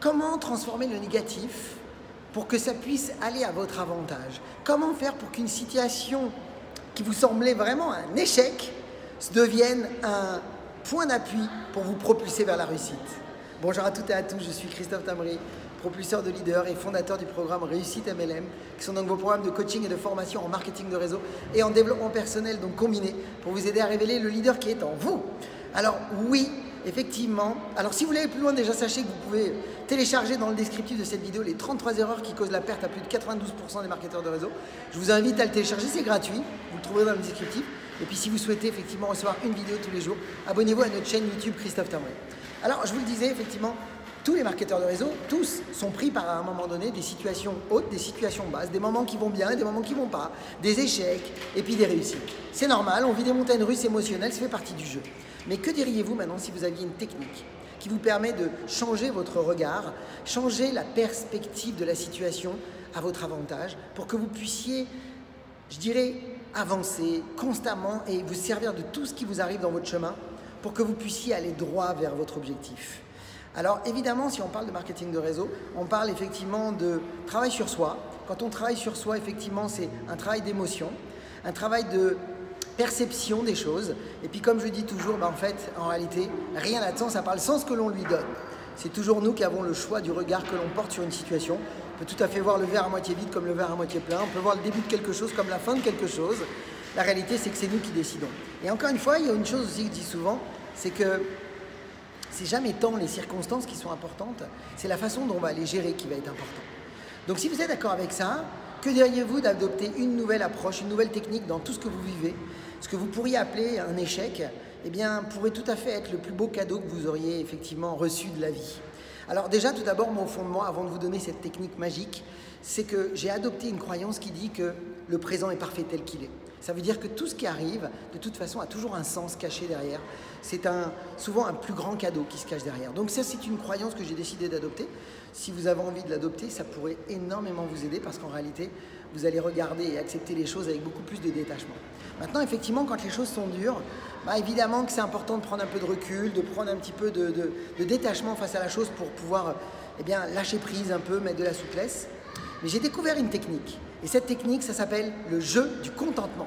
Comment transformer le négatif pour que ça puisse aller à votre avantage? Comment faire pour qu'une situation qui vous semblait vraiment un échec devienne un point d'appui pour vous propulser vers la réussite? Bonjour à toutes et à tous, je suis Christophe Tamry, propulseur de leader et fondateur du programme Réussite MLM, qui sont donc vos programmes de coaching et de formation en marketing de réseau et en développement personnel, donc combinés, pour vous aider à révéler le leader qui est en vous. Alors oui, effectivement. Alors si vous voulez aller plus loin, déjà sachez que vous pouvez télécharger dans le descriptif de cette vidéo les 33 erreurs qui causent la perte à plus de 92% des marketeurs de réseau. Je vous invite à le télécharger, c'est gratuit, vous le trouverez dans le descriptif. Et puis si vous souhaitez effectivement recevoir une vidéo tous les jours, abonnez-vous à notre chaîne YouTube Christophe Tamré. Alors je vous le disais, effectivement, tous les marketeurs de réseau, tous sont pris par un moment donné des situations hautes, des situations basses, des moments qui vont bien, des moments qui vont pas, des échecs et puis des réussites. C'est normal, on vit des montagnes russes émotionnelles, ça fait partie du jeu. Mais que diriez-vous maintenant si vous aviez une technique qui vous permet de changer votre regard, changer la perspective de la situation à votre avantage pour que vous puissiez, je dirais, avancer constamment et vous servir de tout ce qui vous arrive dans votre chemin pour que vous puissiez aller droit vers votre objectif? Alors évidemment, si on parle de marketing de réseau, on parle effectivement de travail sur soi. Quand on travaille sur soi, effectivement, c'est un travail d'émotion, un travail de perception des choses. Et puis comme je dis toujours, ben, en fait, en réalité, rien n'a de sens à part le sens que l'on lui donne. C'est toujours nous qui avons le choix du regard que l'on porte sur une situation. On peut tout à fait voir le verre à moitié vide comme le verre à moitié plein. On peut voir le début de quelque chose comme la fin de quelque chose. La réalité, c'est que c'est nous qui décidons. Et encore une fois, il y a une chose aussi que je dis souvent, c'est que c'est jamais tant les circonstances qui sont importantes, c'est la façon dont on va les gérer qui va être importante. Donc si vous êtes d'accord avec ça, que diriez-vous d'adopter une nouvelle approche, une nouvelle technique dans tout ce que vous vivez? Ce que vous pourriez appeler un échec, eh bien, pourrait tout à fait être le plus beau cadeau que vous auriez effectivement reçu de la vie. Alors déjà, tout d'abord, mon fondement, avant de vous donner cette technique magique, c'est que j'ai adopté une croyance qui dit que le présent est parfait tel qu'il est. Ça veut dire que tout ce qui arrive, de toute façon, a toujours un sens caché derrière. C'est un, souvent un plus grand cadeau qui se cache derrière. Donc ça, c'est une croyance que j'ai décidé d'adopter. Si vous avez envie de l'adopter, ça pourrait énormément vous aider parce qu'en réalité, vous allez regarder et accepter les choses avec beaucoup plus de détachement. Maintenant, effectivement, quand les choses sont dures, bah, évidemment que c'est important de prendre un peu de recul, de prendre un petit peu de, de détachement face à la chose pour pouvoir eh bien, lâcher prise un peu, mettre de la souplesse. Mais j'ai découvert une technique. Et cette technique, ça s'appelle le jeu du contentement.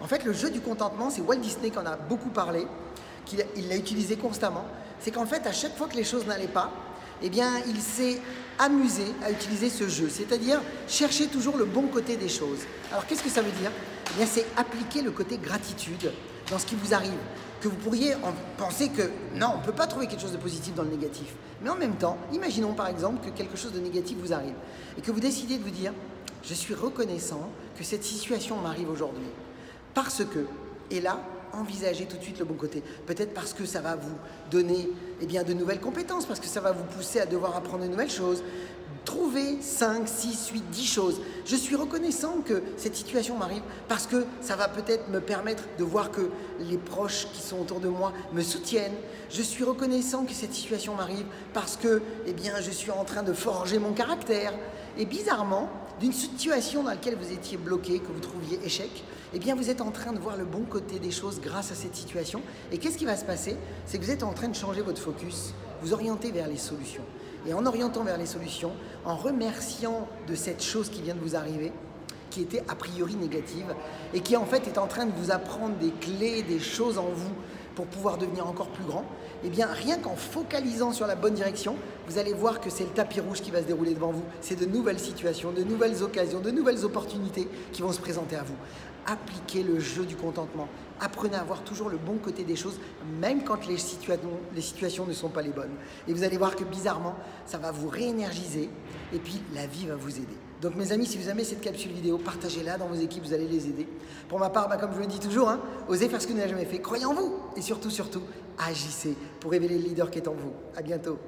En fait, le jeu du contentement, c'est Walt Disney qui en a beaucoup parlé, qu'il il l'a utilisé constamment. C'est qu'en fait, à chaque fois que les choses n'allaient pas, eh bien, il s'est amusé à utiliser ce jeu, c'est-à-dire chercher toujours le bon côté des choses. Alors, qu'est-ce que ça veut dire? Eh bien, c'est appliquer le côté gratitude dans ce qui vous arrive. Que vous pourriez penser que non, on ne peut pas trouver quelque chose de positif dans le négatif. Mais en même temps, imaginons par exemple que quelque chose de négatif vous arrive et que vous décidez de vous dire je suis reconnaissant que cette situation m'arrive aujourd'hui. Parce que, et là, envisagez tout de suite le bon côté. Peut-être parce que ça va vous donner eh bien, de nouvelles compétences, parce que ça va vous pousser à devoir apprendre de nouvelles choses. Trouvez 5, 6, 8, 10 choses. Je suis reconnaissant que cette situation m'arrive parce que ça va peut-être me permettre de voir que les proches qui sont autour de moi me soutiennent. Je suis reconnaissant que cette situation m'arrive parce que eh bien, je suis en train de forger mon caractère. Et bizarrement, d'une situation dans laquelle vous étiez bloqué, que vous trouviez échec, eh bien vous êtes en train de voir le bon côté des choses grâce à cette situation. Et qu'est-ce qui va se passer? C'est que vous êtes en train de changer votre focus, vous orienter vers les solutions. Et en orientant vers les solutions, en remerciant de cette chose qui vient de vous arriver, qui était a priori négative, et qui en fait est en train de vous apprendre des clés, des choses en vous pour pouvoir devenir encore plus grand, eh bien rien qu'en focalisant sur la bonne direction, vous allez voir que c'est le tapis rouge qui va se dérouler devant vous. C'est de nouvelles situations, de nouvelles occasions, de nouvelles opportunités qui vont se présenter à vous. Appliquez le jeu du contentement. Apprenez à voir toujours le bon côté des choses, même quand les situations, les situations ne sont pas les bonnes. Et vous allez voir que bizarrement, ça va vous réénergiser et puis la vie va vous aider. Donc mes amis, si vous aimez cette capsule vidéo, partagez-la dans vos équipes, vous allez les aider. Pour ma part, bah, comme je le dis toujours, hein, osez faire ce que vous n'avez jamais fait, croyez en vous et surtout, surtout, agissez pour révéler le leader qui est en vous. À bientôt.